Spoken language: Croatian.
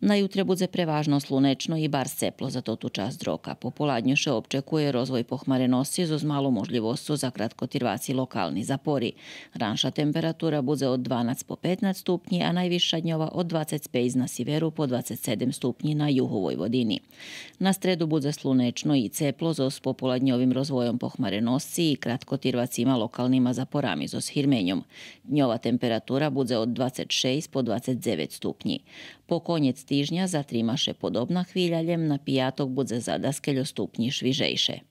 Na jutre bude prevažno slunečno i bar seplo za totu čas roka. Po poladnju še občekuje rozvoj pohmarenosti z malo možljivosťou za kratkotirvaci lokalni zapori. Ranša temperatura bude od 12 po 15 stupnji, a najviša dňova od 25 na siveru po 27 stupnji na juhu Vojvodini. Na stredu bude slunečno i ceplo s popoladnjovim rozvojom pohmarenosti i kratkotirvacima lokalnima zaporami s hirmenjom. Dňova temperatura bude od 26 po 29 stupnji. Po konjec týždňa zatrimaše podobna ljem na pijatok budze za daskeľo stupnji švižejše.